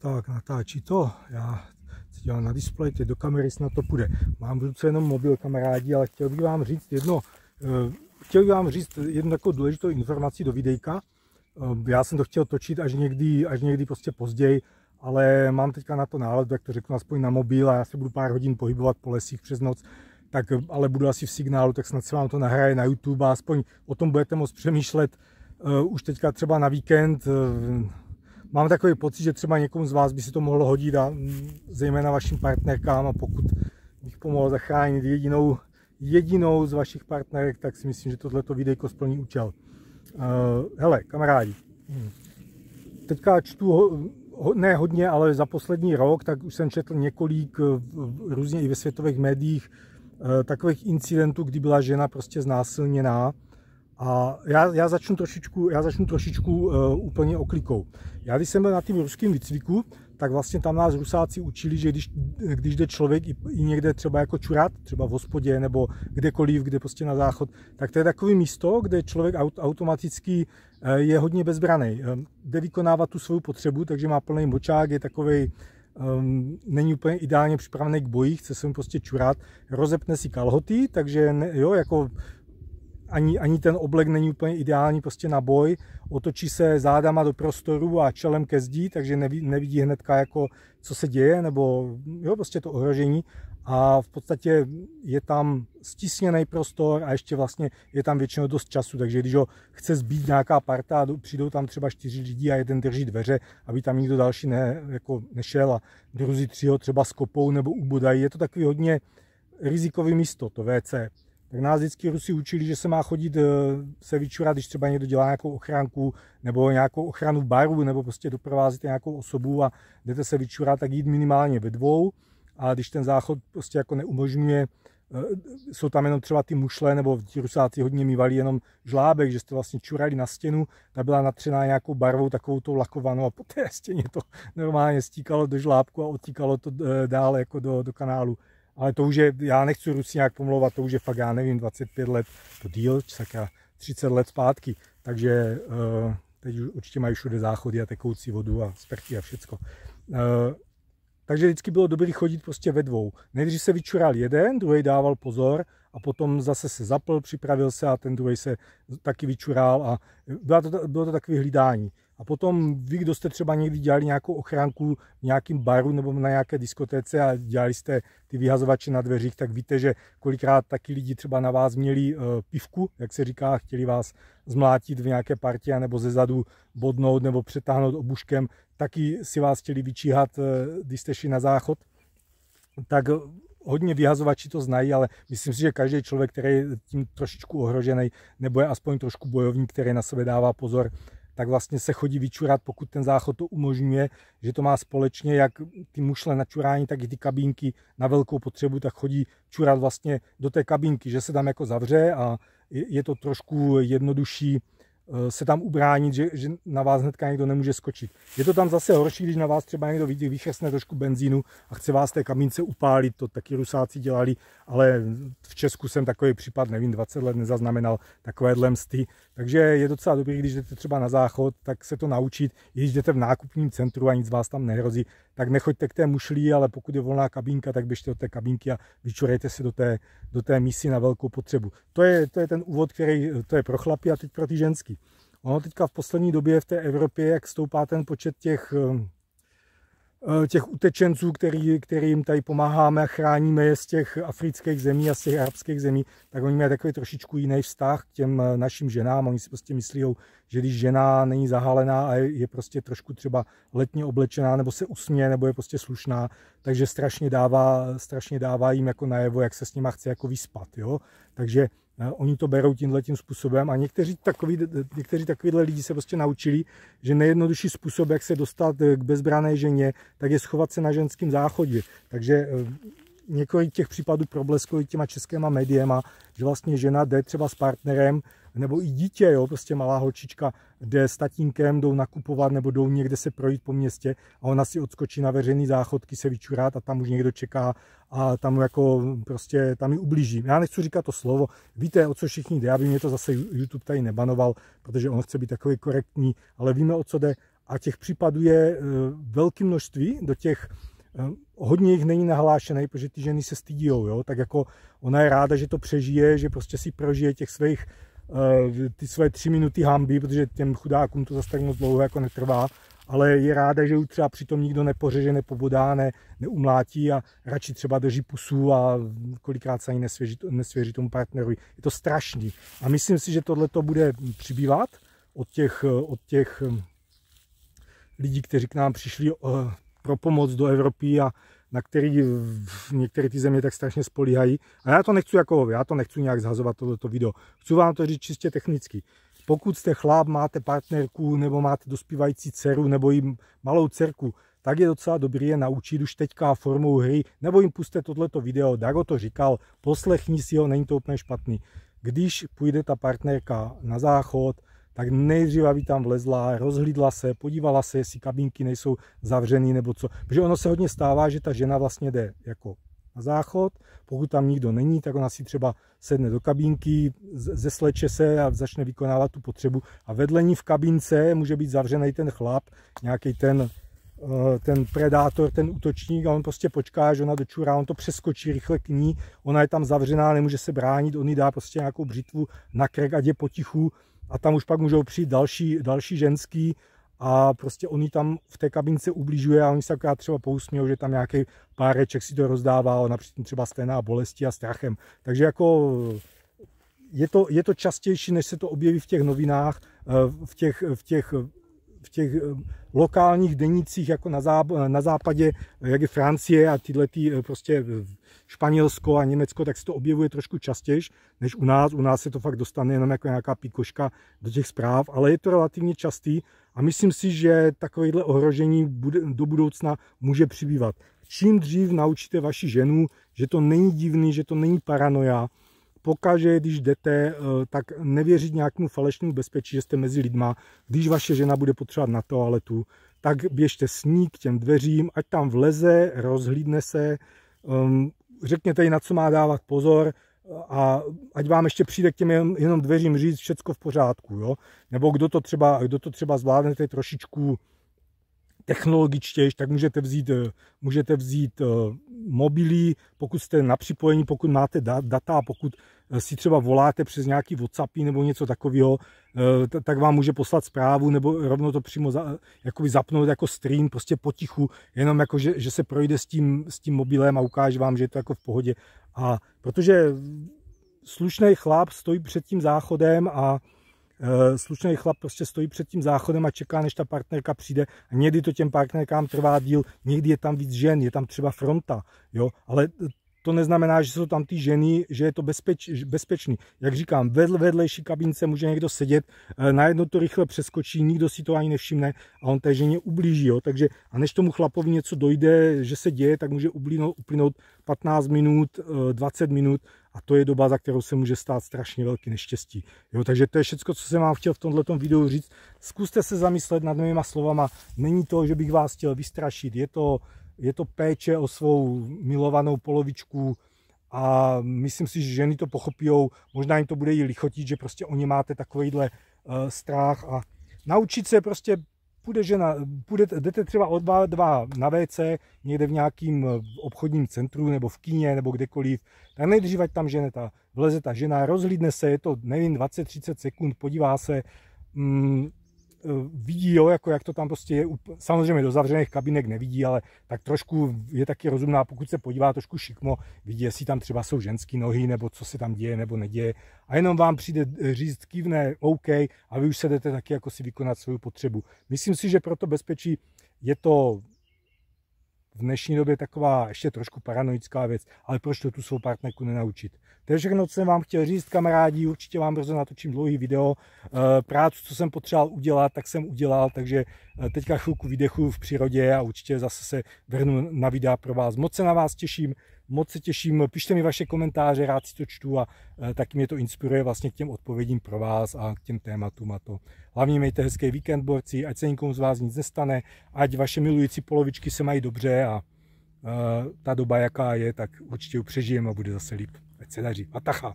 Tak, natáčí to. Já se dívám na displej, teď do kamery snad to půjde. Mám v ruce jenom mobil kamarádi, ale chtěl bych vám říct jedno, eh, chtěl bych vám říct jednu takovou důležitou informaci do videjka. Eh, já jsem to chtěl točit až někdy, až někdy prostě později, ale mám teďka na to náladu, jak to řeknu aspoň na mobil a já se budu pár hodin pohybovat po lesích přes noc, tak ale budu asi v signálu, tak snad se vám to nahraje na YouTube a aspoň o tom budete moct přemýšlet uh, už teďka třeba na víkend. Uh, mám takový pocit, že třeba někomu z vás by si to mohlo hodit a mm, zejména vašim partnerkám a pokud bych pomohl zachránit jedinou, jedinou z vašich partnerek, tak si myslím, že tohleto videjko splní účel. Uh, hele, kamarádi, hm. teďka čtu ho, ho, ne hodně, ale za poslední rok, tak už jsem četl několik různě i ve světových médiích uh, takových incidentů, kdy byla žena prostě znásilněná a já, já začnu trošičku, já začnu trošičku uh, úplně oklikou. Já když jsem byl na tím ruském výcviku, tak vlastně tam nás Rusáci učili, že když, když jde člověk i, i někde třeba jako čurat, třeba v hospodě nebo kdekoliv, kde prostě na záchod, tak to je takový místo, kde člověk aut, automaticky uh, je hodně bezbraný. Um, jde vykonávat tu svou potřebu, takže má plný močák, je takový um, není úplně ideálně připravený k boji, chce se mu prostě čurat, rozepne si kalhoty, takže ne, jo, jako ani, ani ten oblek není úplně ideální prostě na boj, otočí se zádama do prostoru a čelem ke zdi, takže nevidí, nevidí hnedka jako co se děje, nebo jo, prostě to ohrožení. A v podstatě je tam stisněný prostor a ještě vlastně je tam většinou dost času, takže když ho chce zbít nějaká parta přijdou tam třeba čtyři lidi a jeden drží dveře, aby tam nikdo další ne, jako nešel a druzí tři ho třeba skopou nebo ubodají. Je to takový hodně rizikový místo, to WC tak nás vždycky Rusi učili, že se má chodit eh, se vyčurat, když třeba někdo dělá nějakou ochránku nebo nějakou ochranu baru, nebo prostě doprovázíte nějakou osobu a jdete se vyčurat, tak jít minimálně ve dvou. A když ten záchod prostě jako neumožňuje, eh, jsou tam jenom třeba ty mušle, nebo ti rusáci hodně mývali jenom žlábek, že jste vlastně čurali na stěnu, ta byla natřená nějakou barvou, takovou tou lakovanou a po té stěně to normálně stíkalo do žlábku a odtíkalo to eh, dál jako do, do kanálu ale to už je, já nechci Rusy nějak pomlouvat, to už je fakt, já nevím, 25 let, to díl, sakra, 30 let zpátky, takže uh, teď už určitě mají všude záchody a tekoucí vodu a sprchy a všecko. Uh, takže vždycky bylo dobré chodit prostě ve dvou. Nejdřív se vyčural jeden, druhý dával pozor a potom zase se zapl, připravil se a ten druhý se taky vyčural a bylo to, bylo to takové hlídání. A potom vy, kdo jste třeba někdy dělali nějakou ochránku v nějakém baru nebo na nějaké diskotéce a dělali jste ty vyhazovače na dveřích, tak víte, že kolikrát taky lidi třeba na vás měli uh, pivku, jak se říká, chtěli vás zmlátit v nějaké partě nebo ze zadu bodnout nebo přetáhnout obuškem, taky si vás chtěli vyčíhat, uh, když jste šli na záchod. Tak hodně vyhazovači to znají, ale myslím si, že každý člověk, který je tím trošičku ohrožený, nebo je aspoň trošku bojovník, který na sebe dává pozor, tak vlastně se chodí vyčurat, pokud ten záchod to umožňuje, že to má společně jak ty mušle na čurání, tak i ty kabínky na velkou potřebu, tak chodí čurat vlastně do té kabínky, že se tam jako zavře a je to trošku jednodušší se tam ubránit, že, že na vás hnedka někdo nemůže skočit. Je to tam zase horší, když na vás třeba někdo vidí, vychesne trošku benzínu a chce vás té kamínce upálit, to taky rusáci dělali, ale v Česku jsem takový případ, nevím, 20 let nezaznamenal takovéhle msty, takže je docela dobrý, když jdete třeba na záchod, tak se to naučit, když jdete v nákupním centru a nic vás tam nehrozí, tak nechoďte k té mušlí, ale pokud je volná kabínka, tak běžte do té kabínky a vyčurejte si do té, do té mísy na velkou potřebu. To je, to je ten úvod, který to je pro chlapy a teď pro ty ženský. Ono teďka v poslední době v té Evropě, jak stoupá ten počet těch Eh, těch utečenců, který, kterým tady pomáháme a chráníme je z těch afrických zemí a z těch arabských zemí, tak oni mají takový trošičku jiný vztah k těm eh, našim ženám. Oni si prostě myslí, že když žena není zahalená a je prostě trošku třeba letně oblečená, nebo se usměje, nebo je prostě slušná, takže strašně dává, strašně dává jim jako najevo, jak se s nima chce jako vyspat. Jo? Takže Oni to berou tímhle tím způsobem a někteří takový, někteří takovýhle lidi se prostě naučili, že nejjednodušší způsob, jak se dostat k bezbrané ženě, tak je schovat se na ženském záchodě. Takže eh, několik těch případů problesklo těma českýma médiema, že vlastně žena jde třeba s partnerem nebo i dítě, jo, prostě malá holčička jde s tatínkem, jdou nakupovat nebo jdou někde se projít po městě a ona si odskočí na veřejný záchodky se vyčurát a tam už někdo čeká a tam jako prostě tam ji ublíží. Já nechci říkat to slovo, víte, o co všichni jde, aby mě to zase YouTube tady nebanoval, protože on chce být takový korektní, ale víme, o co jde. A těch případů je velké množství do těch hodně jich není nahlášený, protože ty ženy se stydí, jo? tak jako ona je ráda, že to přežije, že prostě si prožije těch svých ty své tři minuty hamby, protože těm chudákům to zase tak moc dlouho jako netrvá, ale je ráda, že už třeba přitom nikdo nepořeže, nepobodá, ne, neumlátí a radši třeba drží pusu a kolikrát se ani nesvěří, nesvěří tomu partnerovi. Je to strašný. A myslím si, že tohle to bude přibývat od těch, od těch lidí, kteří k nám přišli eh, pro pomoc do Evropy a na který v některé ty země tak strašně spolíhají. A já to nechci jako, já to nechci nějak zhazovat tohleto video. Chci vám to říct čistě technicky. Pokud jste chlap, máte partnerku nebo máte dospívající dceru nebo jim malou dcerku, tak je docela dobrý je naučit už teďka formou hry, nebo jim puste tohleto video, Dago to říkal, poslechni si ho, není to úplně špatný. Když půjde ta partnerka na záchod, tak nejdřív, aby tam vlezla, rozhlídla se, podívala se, jestli kabinky nejsou zavřený nebo co. Protože ono se hodně stává, že ta žena vlastně jde jako na záchod, pokud tam nikdo není, tak ona si třeba sedne do kabínky, zesleče se a začne vykonávat tu potřebu. A vedle ní v kabince může být zavřený ten chlap, nějaký ten, eh, ten predátor, ten útočník a on prostě počká, že ona dočurá, on to přeskočí rychle k ní, ona je tam zavřená, nemůže se bránit, on jí dá prostě nějakou břitvu na krek, ať je potichu a tam už pak můžou přijít další, další ženský a prostě oni tam v té kabince ubližuje a oni se akorát třeba pousmějou, že tam nějaký páreček si to rozdává, a například třeba stejná bolesti a strachem. Takže jako je to, je to častější, než se to objeví v těch novinách, eh, v těch, v těch v těch eh, lokálních denicích jako na, záp na západě, jak je Francie a tyhle ty eh, prostě Španělsko a Německo, tak se to objevuje trošku častěji než u nás. U nás se to fakt dostane jenom jako nějaká píkoška do těch zpráv, ale je to relativně častý a myslím si, že takovéhle ohrožení bude, do budoucna může přibývat. Čím dřív naučíte vaši ženu, že to není divný, že to není paranoja, pokaže, když jdete, eh, tak nevěřit nějakému falešnému bezpečí, že jste mezi lidma. Když vaše žena bude potřebovat na toaletu, tak běžte s ní k těm dveřím, ať tam vleze, rozhlídne se, um, řekněte jí, na co má dávat pozor a ať vám ještě přijde k těm jenom dveřím říct všecko v pořádku, jo? Nebo kdo to třeba, kdo to třeba zvládnete trošičku technologičtější, tak můžete vzít, eh, můžete vzít eh, mobily, pokud jste na připojení, pokud máte data, pokud eh, si třeba voláte přes nějaký WhatsAppy nebo něco takového, tak vám může poslat zprávu nebo rovno to přímo za, jakoby zapnout jako stream, prostě potichu, jenom jako, že, že se projde s tím, s tím mobilem a ukáže vám, že je to jako v pohodě. A protože slušný chlap stojí před tím záchodem a slušný chlap prostě stojí před tím záchodem a čeká, než ta partnerka přijde. A někdy to těm partnerkám trvá díl, někdy je tam víc žen, je tam třeba fronta, jo, ale to neznamená, že jsou tam ty ženy, že je to bezpeč, bezpečný. Jak říkám, vedle vedlejší kabince může někdo sedět, eh, najednou to rychle přeskočí, nikdo si to ani nevšimne a on té ženě ublíží. Jo? Takže a než tomu chlapovi něco dojde, že se děje, tak může uplynout, uplynout 15 minut, 20 eh, minut a to je doba, za kterou se může stát strašně velký neštěstí. Jo? Takže to je všechno, co jsem vám chtěl v tomto videu říct. Zkuste se zamyslet nad mýma slovama. Není to, že bych vás chtěl vystrašit. Je to je to péče o svou milovanou polovičku a myslím si, že ženy to pochopí, možná jim to bude i lichotit, že prostě oni máte takovýhle uh, strach a naučit se prostě půjde žena, půjde, jdete třeba od dva, dva na WC, někde v nějakým eh, obchodním centru nebo v kíně nebo kdekoliv, tak nejdřív ať tam žene ta, vleze ta žena, rozhlídne se, je to nevím 20-30 sekund, podívá se, mm, vidí, jo, jako jak to tam prostě je, samozřejmě do zavřených kabinek nevidí, ale tak trošku je taky rozumná, pokud se podívá trošku šikmo, vidí, jestli tam třeba jsou ženské nohy, nebo co se tam děje, nebo neděje. A jenom vám přijde říct, kývne, OK, a vy už se jdete taky jako si vykonat svou potřebu. Myslím si, že pro to bezpečí je to v dnešní době taková ještě trošku paranoická věc, ale proč to tu svou partnerku nenaučit? To je všechno, co jsem vám chtěl říct, kamarádi, určitě vám brzo natočím dlouhý video. Eh, prácu, co jsem potřeboval udělat, tak jsem udělal, takže eh, teďka chvilku vydechuju v přírodě a určitě zase se vrhnu na videa pro vás. Moc se na vás těším, moc se těším, pište mi vaše komentáře, rád si to čtu a eh, taky mě to inspiruje vlastně k těm odpovědím pro vás a k těm tématům a to. Hlavně mějte hezký víkend, borci, ať se nikomu z vás nic nestane, ať vaše milující polovičky se mají dobře a ta doba, jaká je, tak určitě ji přežijeme a bude zase líp. Ať se daří. Atacha.